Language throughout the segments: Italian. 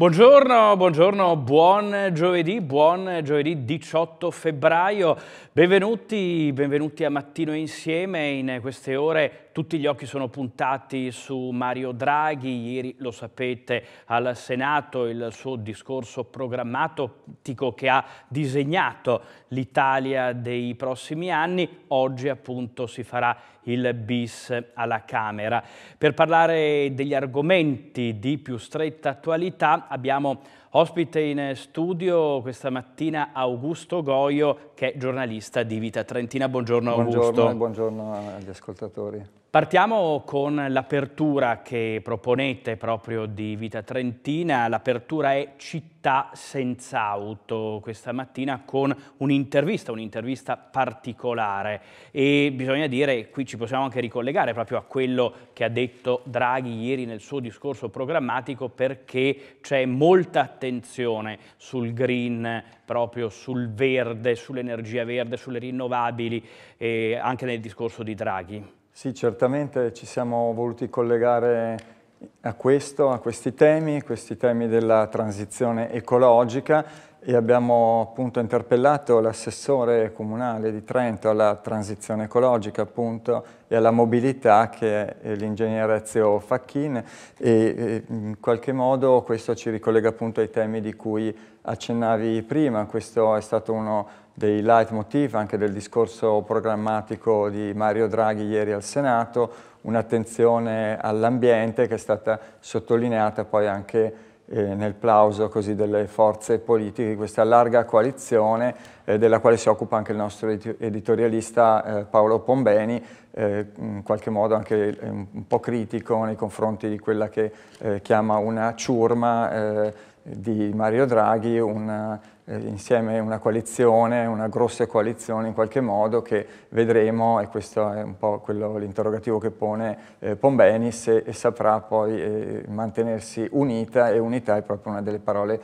Buongiorno, buongiorno, buon giovedì, buon giovedì 18 febbraio. Benvenuti, benvenuti a Mattino Insieme. In queste ore tutti gli occhi sono puntati su Mario Draghi. Ieri, lo sapete, al Senato il suo discorso programmatico che ha disegnato l'Italia dei prossimi anni. Oggi appunto si farà il bis alla Camera. Per parlare degli argomenti di più stretta attualità abbiamo ospite in studio questa mattina Augusto Goio che è giornalista di Vita Trentina. Buongiorno, buongiorno Augusto. Buongiorno agli ascoltatori. Partiamo con l'apertura che proponete proprio di Vita Trentina. L'apertura è città senza auto questa mattina con un'intervista, un'intervista particolare e bisogna dire, qui ci possiamo anche ricollegare proprio a quello che ha detto Draghi ieri nel suo discorso programmatico perché c'è molta attenzione sul green, proprio sul verde, sull'energia verde, sulle rinnovabili, eh, anche nel discorso di Draghi. Sì, certamente ci siamo voluti collegare a questo, a questi temi, questi temi della transizione ecologica e abbiamo appunto interpellato l'assessore comunale di Trento alla transizione ecologica appunto e alla mobilità che è l'ingegnere Ezio Facchin e, in qualche modo questo ci ricollega appunto ai temi di cui accennavi prima, questo è stato uno dei leitmotiv anche del discorso programmatico di Mario Draghi ieri al Senato, un'attenzione all'ambiente che è stata sottolineata poi anche eh, nel plauso così, delle forze politiche di questa larga coalizione eh, della quale si occupa anche il nostro editorialista eh, Paolo Pombeni, eh, in qualche modo anche eh, un po' critico nei confronti di quella che eh, chiama una ciurma di Mario Draghi, una, insieme una coalizione, una grossa coalizione in qualche modo che vedremo, e questo è un po' l'interrogativo che pone eh, Pombeni, se saprà poi eh, mantenersi unita e unità è proprio una delle parole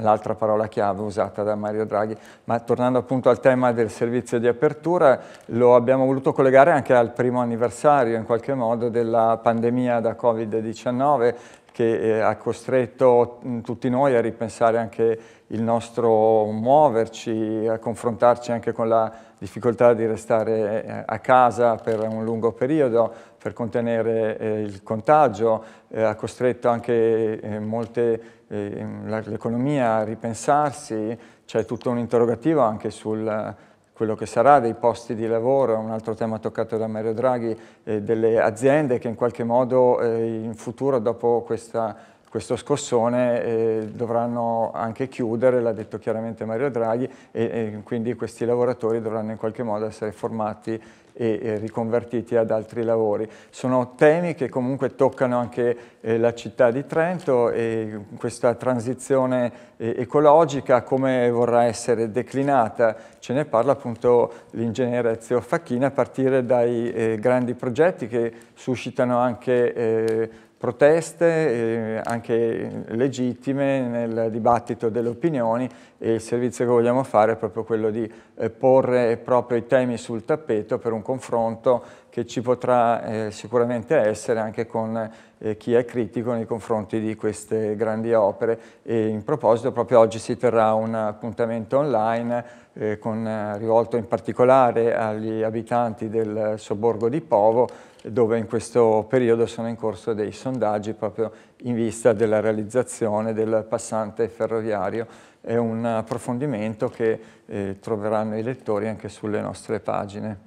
l'altra parola chiave usata da Mario Draghi. Ma tornando appunto al tema del servizio di apertura, lo abbiamo voluto collegare anche al primo anniversario in qualche modo della pandemia da Covid-19 che eh, ha costretto mh, tutti noi a ripensare anche il nostro muoverci, a confrontarci anche con la difficoltà di restare eh, a casa per un lungo periodo per contenere eh, il contagio, eh, ha costretto anche eh, eh, l'economia a ripensarsi, c'è tutto un interrogativo anche sul quello che sarà dei posti di lavoro, un altro tema toccato da Mario Draghi, eh, delle aziende che in qualche modo eh, in futuro dopo questa, questo scossone eh, dovranno anche chiudere, l'ha detto chiaramente Mario Draghi, e, e, quindi questi lavoratori dovranno in qualche modo essere formati e, e riconvertiti ad altri lavori. Sono temi che comunque toccano anche eh, la città di Trento e questa transizione eh, ecologica, come vorrà essere declinata, ce ne parla appunto l'ingegnere Ezio Facchini a partire dai eh, grandi progetti che suscitano anche eh, proteste, eh, anche legittime nel dibattito delle opinioni e il servizio che vogliamo fare è proprio quello di eh, porre proprio i temi sul tappeto per un confronto che ci potrà eh, sicuramente essere anche con eh, chi è critico nei confronti di queste grandi opere. E in proposito proprio oggi si terrà un appuntamento online eh, con, rivolto in particolare agli abitanti del sobborgo di Povo dove in questo periodo sono in corso dei sondaggi proprio in vista della realizzazione del passante ferroviario. È un approfondimento che eh, troveranno i lettori anche sulle nostre pagine.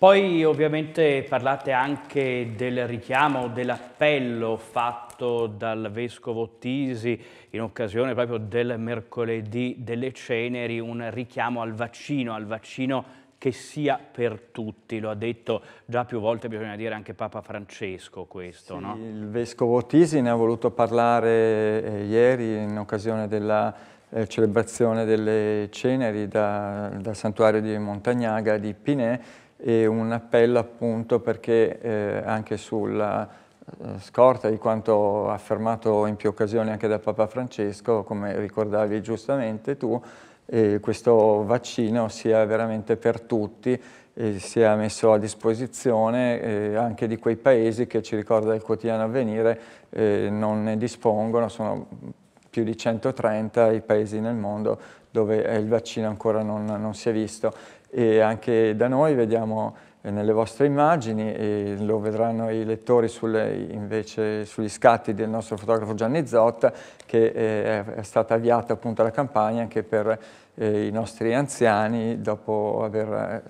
Poi ovviamente parlate anche del richiamo, dell'appello fatto dal Vescovo Tisi in occasione proprio del mercoledì delle ceneri, un richiamo al vaccino, al vaccino che sia per tutti, lo ha detto già più volte, bisogna dire anche Papa Francesco questo. Sì, no? Il Vescovo Tisi ne ha voluto parlare eh, ieri in occasione della eh, celebrazione delle ceneri da, dal santuario di Montagnaga di Pinè e un appello appunto perché eh, anche sulla scorta di quanto affermato in più occasioni anche da Papa Francesco, come ricordavi giustamente tu, eh, questo vaccino sia veramente per tutti e sia messo a disposizione eh, anche di quei paesi che ci ricorda il quotidiano avvenire eh, non ne dispongono, sono più di 130 i paesi nel mondo dove il vaccino ancora non, non si è visto. E anche da noi vediamo nelle vostre immagini e lo vedranno i lettori sulle, invece sugli scatti del nostro fotografo Gianni Zotta che eh, è stata avviata appunto la campagna anche per eh, i nostri anziani dopo aver eh,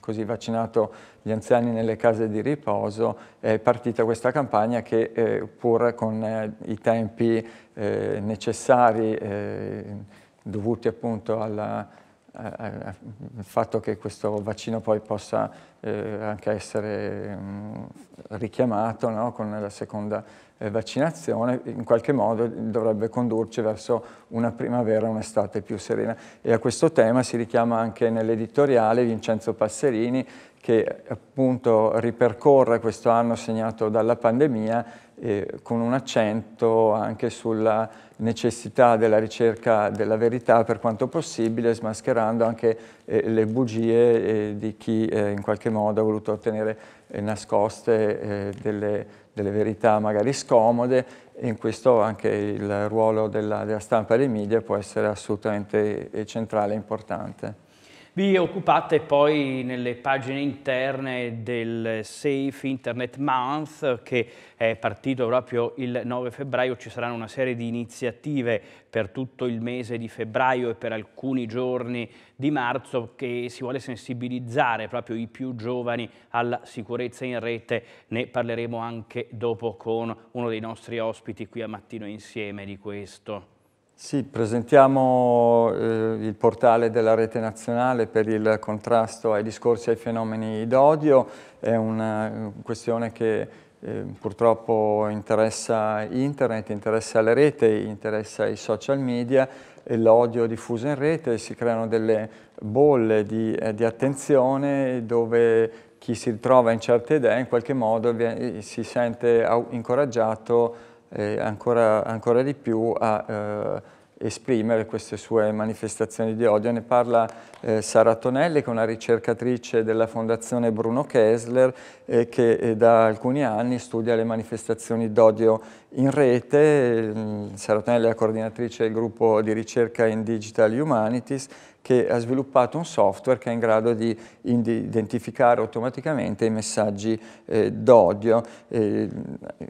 così vaccinato gli anziani nelle case di riposo. È partita questa campagna che eh, pur con eh, i tempi eh, necessari dovuti appunto alla, il fatto che questo vaccino poi possa eh, anche essere mh, mm, richiamato no? con la seconda vaccinazione, in qualche modo dovrebbe condurci verso una primavera, un'estate più serena. E a questo tema si richiama anche nell'editoriale Vincenzo Passerini che appunto ripercorre questo anno segnato dalla pandemia eh, con un accento anche sulla necessità della ricerca della verità per quanto possibile, smascherando anche eh, le bugie eh, di chi eh, in qualche modo ha voluto ottenere eh, nascoste eh, delle, delle, verità magari scomode e in questo anche il ruolo della, della stampa e dei media può essere assolutamente centrale e importante. Vi occupate poi nelle pagine interne del Safe Internet Month che è partito proprio il 9 febbraio, ci saranno una serie di iniziative per tutto il mese di febbraio e per alcuni giorni di marzo che si vuole sensibilizzare proprio i più giovani alla sicurezza in rete, ne parleremo anche dopo con uno dei nostri ospiti qui a Mattino Insieme di questo. Sì, presentiamo eh, il portale della Rete Nazionale per il contrasto ai discorsi e ai fenomeni d'odio, è una questione che eh, purtroppo interessa internet, interessa la rete, interessa i social media e l'odio diffuso in rete, si creano delle bolle di, eh, di attenzione dove chi si ritrova in certe idee in qualche modo si sente incoraggiato eh, ancora, ancora, di più a eh, esprimere queste sue manifestazioni di odio. Ne parla eh, Sara Tonelli, che è una ricercatrice della Fondazione Bruno Kessler, eh, che eh, da alcuni anni studia le manifestazioni d'odio in rete. Mm, Sara Tonelli è la coordinatrice del gruppo di ricerca in Digital Humanities, che ha sviluppato un software che è in grado di identificare automaticamente i messaggi eh, d'odio. Eh,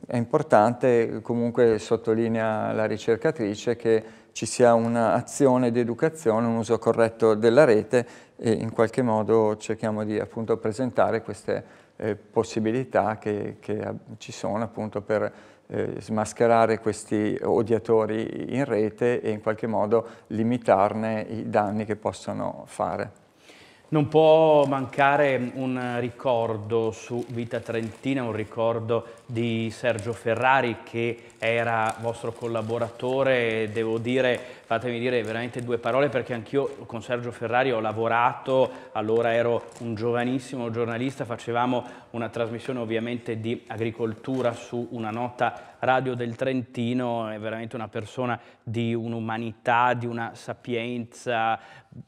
è importante, comunque sottolinea la ricercatrice, che ci sia un'azione di educazione, un uso corretto della rete e in qualche modo cerchiamo di appunto presentare queste eh, possibilità che, che, ci sono appunto per eh, smascherare questi odiatori in rete e in qualche modo limitarne i danni che possono fare. Non può mancare un ricordo su Vita Trentina, un ricordo di Sergio Ferrari che era vostro collaboratore, devo dire, fatemi dire veramente due parole perché anch'io con Sergio Ferrari ho lavorato, allora ero un giovanissimo giornalista, facevamo una trasmissione ovviamente di agricoltura su una nota radio del Trentino, è veramente una persona di un'umanità, di una sapienza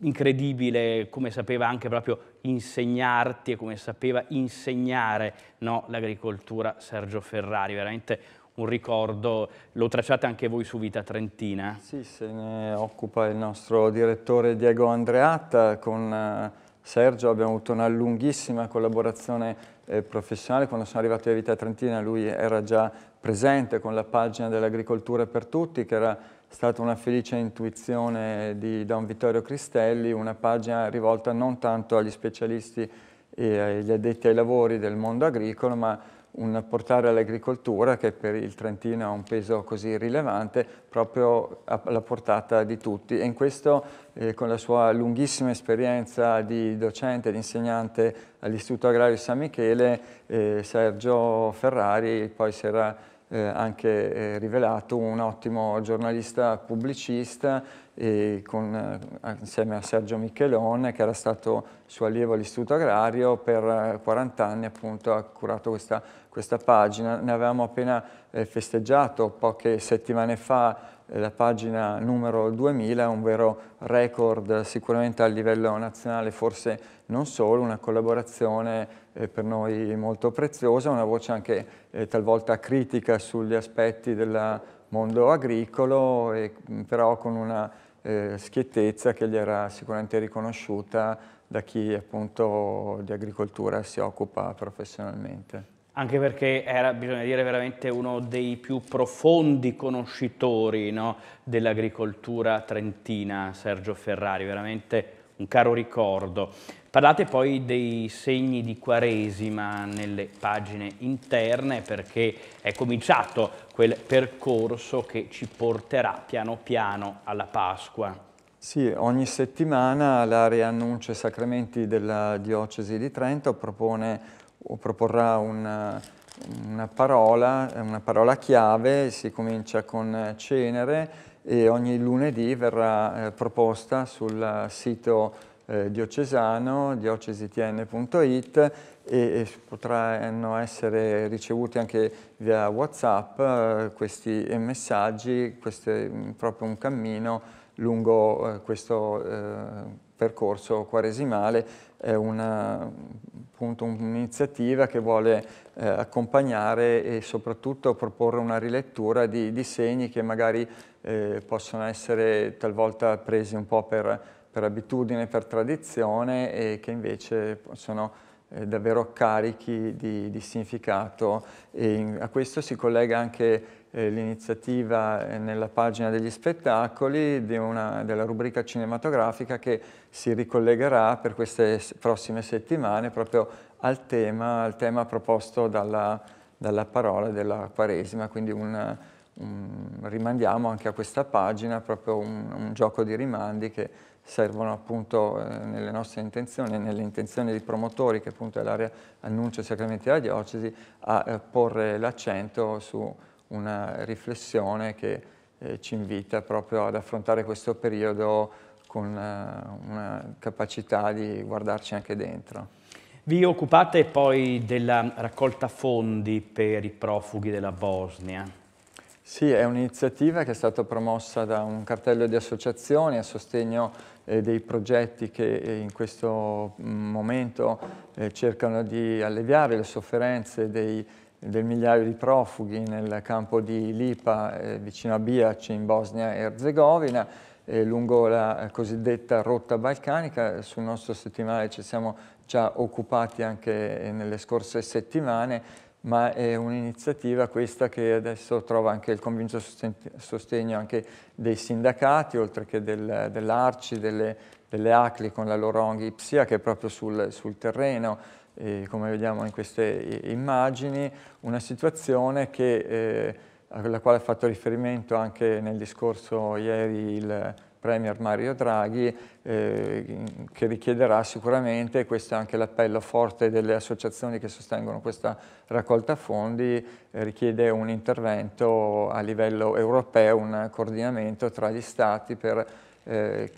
incredibile, come sapeva anche proprio insegnarti e come sapeva insegnare no, l'agricoltura Sergio Ferrari, veramente un ricordo, lo tracciate anche voi su Vita Trentina? Sì, se ne occupa il nostro direttore Diego Andreatta, con eh, Sergio abbiamo avuto una lunghissima collaborazione eh, professionale, quando sono arrivato a Vita Trentina lui era già presente con la pagina dell'agricoltura per tutti, che era stata una felice intuizione di Don Vittorio Cristelli, una pagina rivolta non tanto agli specialisti e agli addetti ai lavori del mondo agricolo, ma un portare all'agricoltura che per il Trentino ha un peso così rilevante proprio alla portata di tutti. E in questo eh, con la sua lunghissima esperienza di docente ed insegnante all'Istituto Agrario San Michele eh, Sergio Ferrari poi si era eh, anche eh, rivelato un ottimo giornalista pubblicista con, eh, insieme a Sergio Michelone che era stato suo allievo all'Istituto Agrario per 40 anni appunto ha curato questa, questa pagina. Ne avevamo appena eh, festeggiato poche settimane fa la pagina numero 2000 è un vero record sicuramente a livello nazionale, forse non solo, una collaborazione eh, per noi molto preziosa, una voce anche eh, talvolta critica sugli aspetti del mondo agricolo, e, però con una eh, schiettezza che gli era sicuramente riconosciuta da chi appunto di agricoltura si occupa professionalmente. Anche perché era, bisogna dire, veramente uno dei più profondi conoscitori no, dell'agricoltura trentina, Sergio Ferrari, veramente un caro ricordo. Parlate poi dei segni di Quaresima nelle pagine interne perché è cominciato quel percorso che ci porterà piano piano alla Pasqua. Sì, ogni settimana l'area Annuncio e Sacramenti della Diocesi di Trento propone o proporrà una, una, parola, una parola chiave, si comincia con cenere e ogni lunedì verrà eh, proposta sul sito eh, diocesano diocesitn.it e, e, potranno essere ricevuti anche via Whatsapp eh, questi messaggi, questo è proprio un cammino lungo eh, questo eh, percorso quaresimale, è una, un'iniziativa che vuole eh, accompagnare e soprattutto proporre una rilettura di, di segni che magari eh, possono essere talvolta presi un po' per, per, abitudine, per tradizione e che invece sono eh, davvero carichi di, di significato. E in, a questo si collega anche eh, l'iniziativa eh, nella pagina degli spettacoli una, della rubrica cinematografica che si ricollegherà per queste prossime settimane proprio al tema, al tema proposto dalla, dalla parola della Quaresima, quindi un, un, rimandiamo anche a questa pagina proprio un, un gioco di rimandi che servono appunto eh, nelle nostre intenzioni, nelle intenzioni dei promotori che appunto è l'area annuncio sacramenti della diocesi, a eh, porre l'accento su una riflessione che eh, ci invita proprio ad affrontare questo periodo con una capacità di guardarci anche dentro. Vi occupate poi della raccolta fondi per i profughi della Bosnia. Sì, è un'iniziativa che è stata promossa da un cartello di associazioni a sostegno eh, dei progetti che eh, in questo mm, momento eh, cercano di alleviare le sofferenze dei del migliaio di profughi nel campo di Lipa eh, vicino a Biac in Bosnia e Erzegovina eh, lungo la cosiddetta rotta balcanica. Sul nostro settimanale ci siamo già occupati anche nelle scorse settimane ma è un'iniziativa questa che adesso trova anche il convinto sostegno anche dei sindacati, oltre che del, dell'Arci, delle, delle ACLI con la loro ONG IPSIA che è proprio sul, sul terreno, eh, come vediamo in queste immagini, una situazione che, eh, alla quale ha fatto riferimento anche nel discorso ieri il Premier Mario Draghi, eh, che richiederà sicuramente, questo è anche l'appello forte delle associazioni che sostengono questa raccolta fondi, eh, richiede un intervento a livello europeo, un coordinamento tra gli Stati per eh,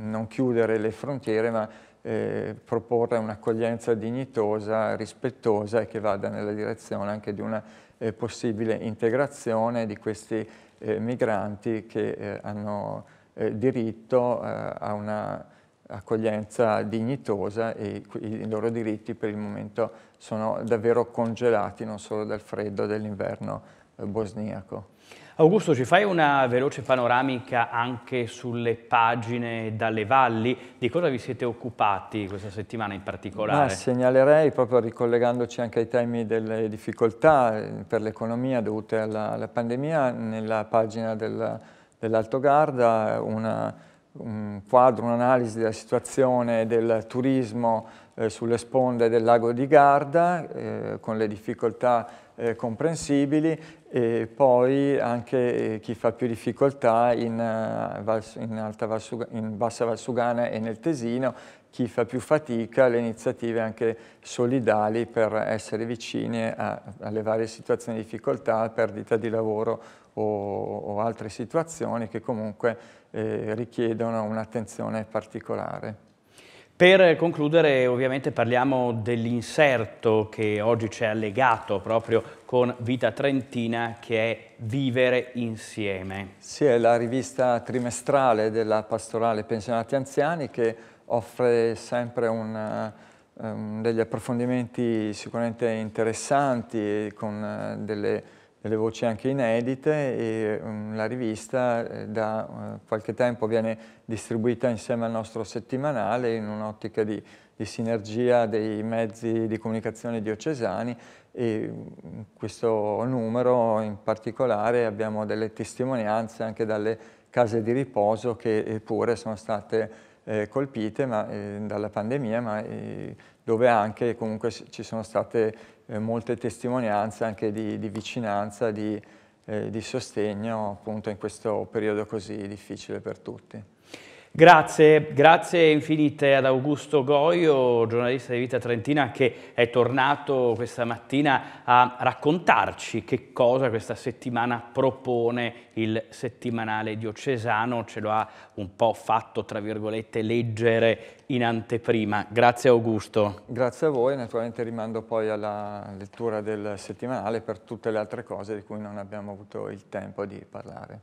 non chiudere le frontiere, ma eh, proporre un'accoglienza dignitosa, rispettosa e che vada nella direzione anche di una eh, possibile integrazione di questi eh, migranti che hanno eh, diritto eh, a una accoglienza dignitosa e i loro diritti per il momento sono davvero congelati non solo dal freddo dell'inverno bosniaco. Augusto, ci fai una veloce panoramica anche sulle pagine dalle valli? Di cosa vi siete occupati questa settimana in particolare? Ma segnalerei, proprio ricollegandoci anche ai temi delle difficoltà eh, per l'economia dovute alla, alla, pandemia, nella pagina del, dell'Alto Garda una, un quadro, un'analisi della situazione del turismo eh, sulle sponde del lago di Garda, eh, con le difficoltà eh, comprensibili e poi anche eh, chi fa più difficoltà in, uh, in, in Bassa Valsugana e nel Tesino, chi fa più fatica, le iniziative anche solidali per essere vicini a, alle varie situazioni di difficoltà, perdita di lavoro o, o altre situazioni che comunque eh, richiedono un'attenzione particolare. Per concludere ovviamente parliamo dell'inserto che oggi c'è allegato proprio con Vita Trentina che è Vivere Insieme. Sì, è la rivista trimestrale della Pastorale Pensionati Anziani che offre sempre un, um, degli approfondimenti sicuramente interessanti con uh, delle delle voci anche inedite e um, la rivista eh, da uh, qualche tempo viene distribuita insieme al nostro settimanale in un'ottica di, di, sinergia dei mezzi di comunicazione diocesani e in questo numero in particolare abbiamo delle testimonianze anche dalle case di riposo che pure sono state eh, colpite ma, eh, dalla pandemia ma eh, dove anche comunque ci sono state eh, molte testimonianze anche di, di vicinanza, di, eh, di sostegno appunto in questo periodo così difficile per tutti. Grazie, grazie infinite ad Augusto Goio, giornalista di Vita Trentina, che è tornato questa mattina a raccontarci che cosa questa settimana propone il settimanale diocesano, ce lo ha un po' fatto, tra virgolette, leggere in anteprima. Grazie Augusto. Grazie a voi, naturalmente rimando poi alla lettura del settimanale per tutte le altre cose di cui non abbiamo avuto il tempo di parlare.